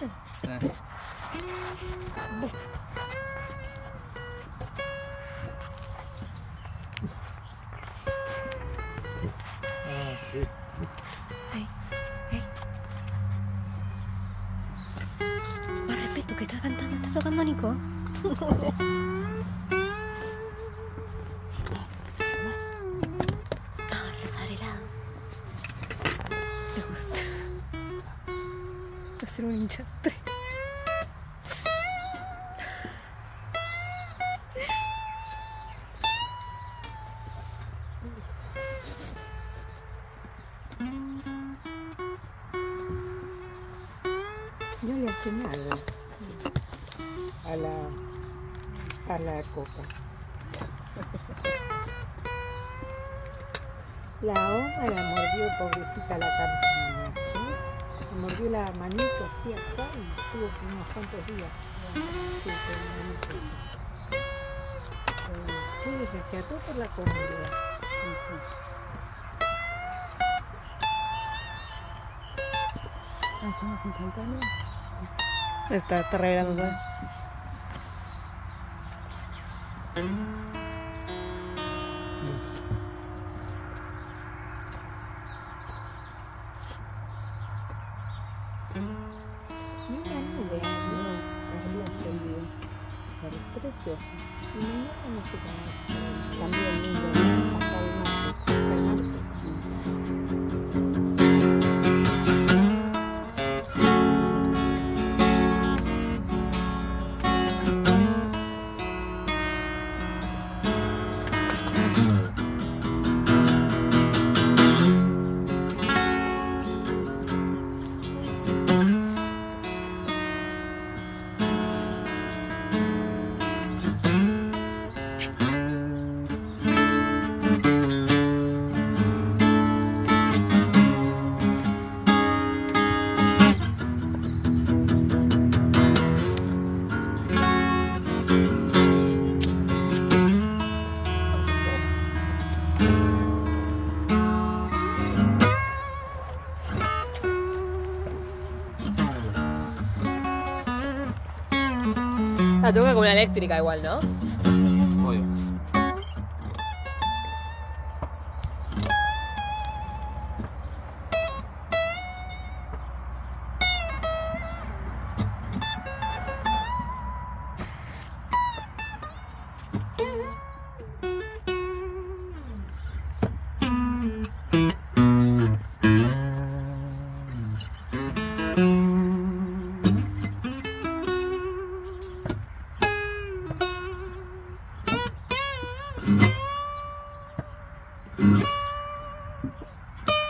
Sí. Ah, sí. Ay, ay. Más respeto, que estás cantando, estás tocando Nico. Ah, los helado. Me gusta. Va a ser un hinchate. No le hace nada a la, a la coca. La hoja la mordió, pobrecita la campina. Mordió la manito así acá y estuvo unos cuantos días. Sí, con la manito. Sí, se ató por la comida. Sí, sí. Ah, son las instantáneas. Está, está Pero es precioso. Y no sé cómo también hasta La toca como una eléctrica igual, ¿no?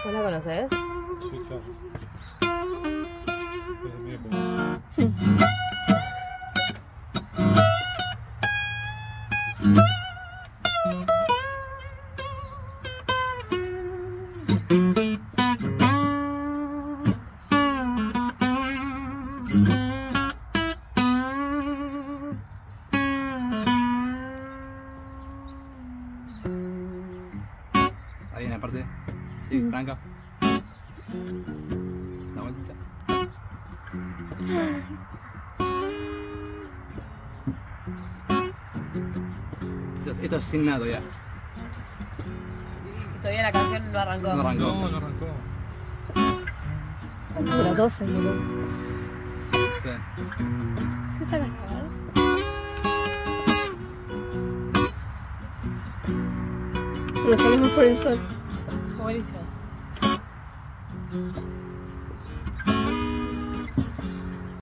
¿Vos la conoces? Sí, claro. Es mi época. Ahí en la parte. Sí, franca. Una vueltita. Esto, esto es sin nada ya. Todavía la canción no arrancó. No arrancó. No, no arrancó. Pero 12 minutos. Sí. ¿Qué sacaste ahora? Lo salimos por el sol. Buenísimo.